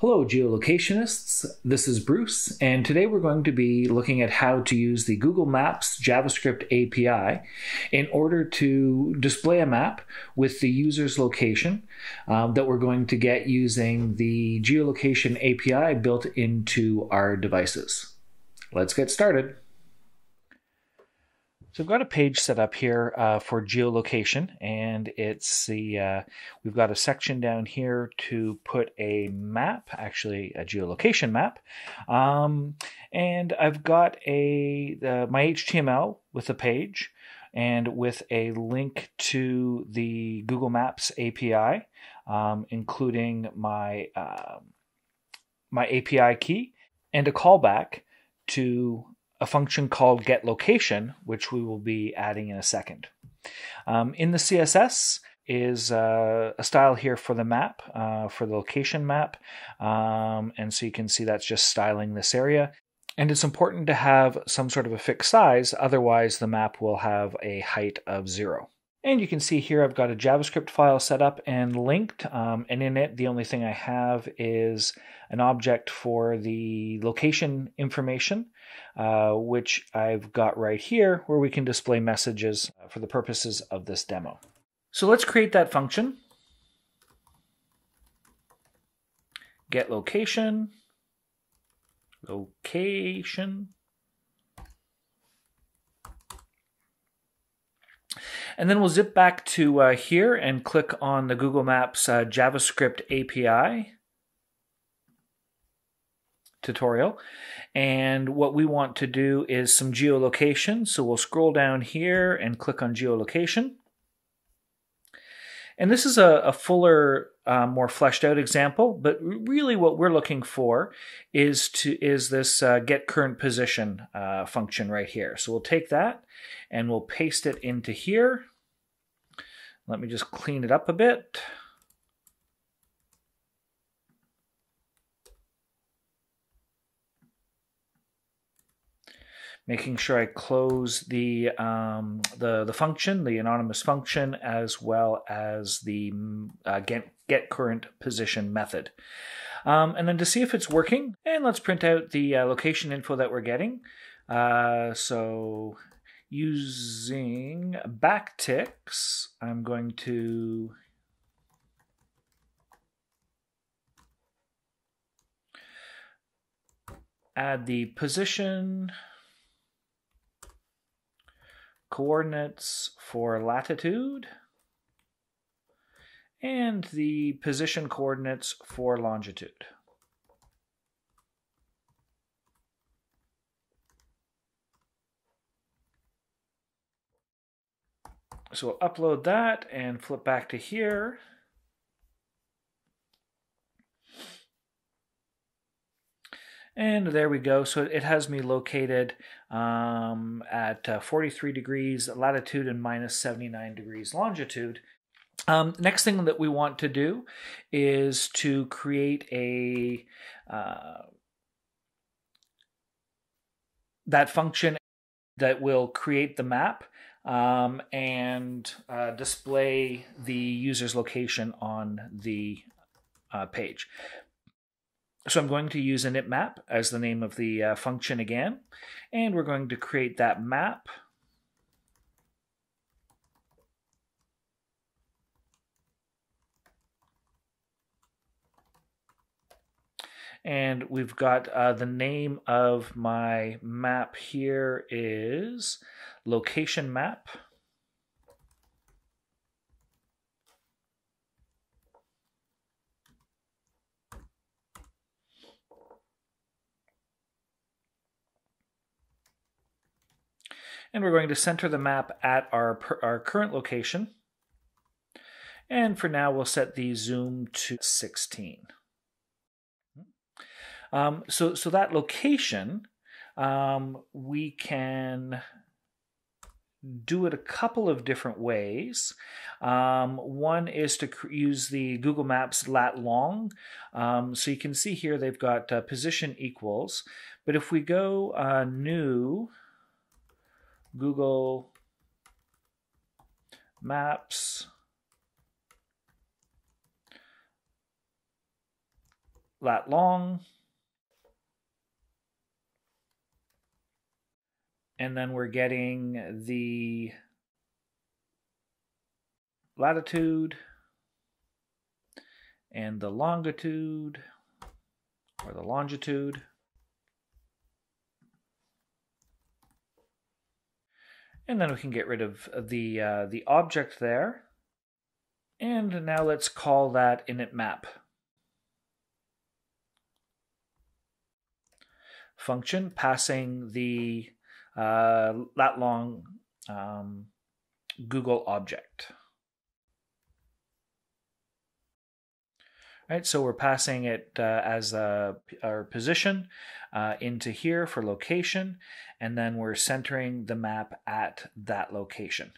Hello, geolocationists. This is Bruce, and today we're going to be looking at how to use the Google Maps JavaScript API in order to display a map with the user's location um, that we're going to get using the geolocation API built into our devices. Let's get started. So I've got a page set up here uh, for geolocation, and it's the uh, we've got a section down here to put a map, actually a geolocation map, um, and I've got a my HTML with a page and with a link to the Google Maps API, um, including my uh, my API key and a callback to a function called getLocation, which we will be adding in a second. Um, in the CSS is uh, a style here for the map, uh, for the location map. Um, and so you can see that's just styling this area. And it's important to have some sort of a fixed size, otherwise the map will have a height of zero. And you can see here I've got a JavaScript file set up and linked, um, and in it the only thing I have is an object for the location information, uh, which I've got right here where we can display messages for the purposes of this demo. So let's create that function. Get location, location, And then we'll zip back to uh, here and click on the Google Maps uh, JavaScript API tutorial. And what we want to do is some geolocation. So we'll scroll down here and click on geolocation. And this is a, a fuller, uh, more fleshed out example, but really what we're looking for is to is this uh, get current position uh, function right here. So we'll take that and we'll paste it into here. Let me just clean it up a bit. Making sure I close the, um, the, the function, the anonymous function, as well as the uh, get, get current position method. Um, and then to see if it's working, and let's print out the uh, location info that we're getting. Uh, so using backticks, I'm going to add the position coordinates for latitude and the position coordinates for longitude. So we'll upload that and flip back to here. And there we go. So it has me located um, at uh, 43 degrees latitude and minus 79 degrees longitude. Um, next thing that we want to do is to create a uh, that function that will create the map um, and uh, display the user's location on the uh, page. So I'm going to use init map as the name of the uh, function again, and we're going to create that map. And we've got uh, the name of my map here is location map. And we're going to center the map at our, our current location. And for now, we'll set the zoom to 16. Um, so, so that location, um, we can do it a couple of different ways. Um, one is to use the Google Maps lat long. Um, so you can see here they've got uh, position equals. But if we go uh, new Google Maps lat long. And then we're getting the latitude and the longitude or the longitude. And then we can get rid of the, uh, the object there. And now let's call that init map. Function passing the uh, lat long um, Google object. Right, so we're passing it uh, as a, our position uh, into here for location, and then we're centering the map at that location.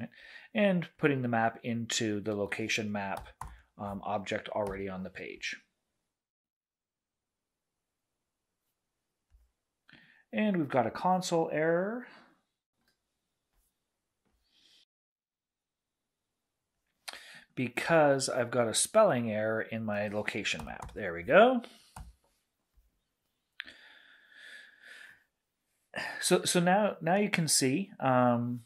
Right? And putting the map into the location map um, object already on the page. And we've got a console error. Because I've got a spelling error in my location map. There we go. So, so now, now you can see um,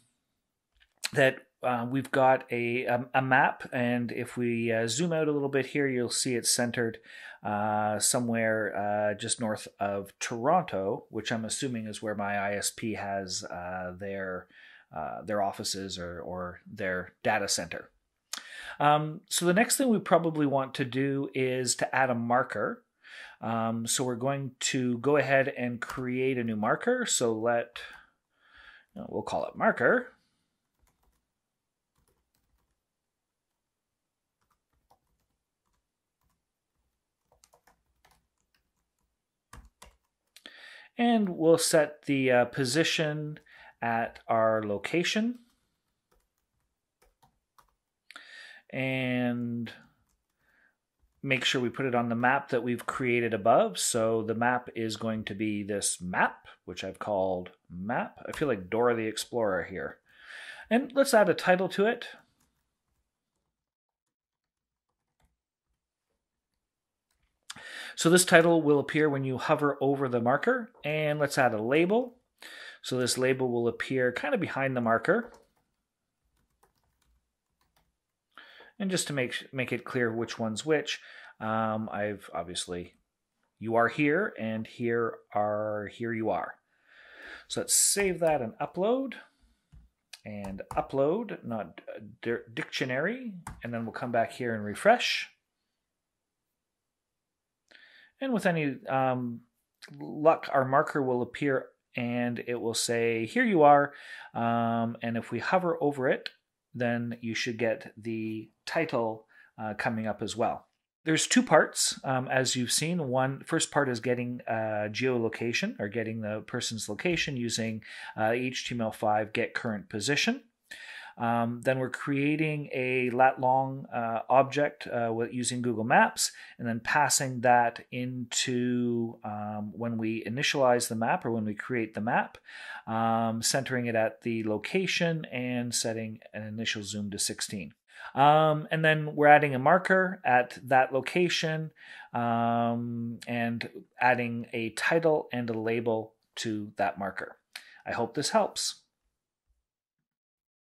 that uh, we've got a, a, a, map, and if we uh, zoom out a little bit here, you'll see it's centered uh, somewhere uh, just north of Toronto, which I'm assuming is where my ISP has uh, their uh, their offices or, or their data center. Um, so the next thing we probably want to do is to add a marker. Um, so we're going to go ahead and create a new marker. So let, we'll call it marker. And we'll set the uh, position at our location. And make sure we put it on the map that we've created above. So the map is going to be this map, which I've called map. I feel like Dora the Explorer here. And let's add a title to it. So this title will appear when you hover over the marker. And let's add a label. So this label will appear kind of behind the marker. And just to make make it clear which one's which, um, I've obviously you are here and here are here you are. So let's save that and upload and upload, not dictionary, and then we'll come back here and refresh. And with any um, luck, our marker will appear and it will say, here you are. Um, and if we hover over it, then you should get the title uh, coming up as well. There's two parts, um, as you've seen. One first part is getting uh, geolocation or getting the person's location using uh, HTML5 get current position. Um, then we're creating a lat long uh, object uh, with, using Google Maps and then passing that into um, when we initialize the map or when we create the map, um, centering it at the location and setting an initial zoom to 16. Um, and then we're adding a marker at that location um, and adding a title and a label to that marker. I hope this helps.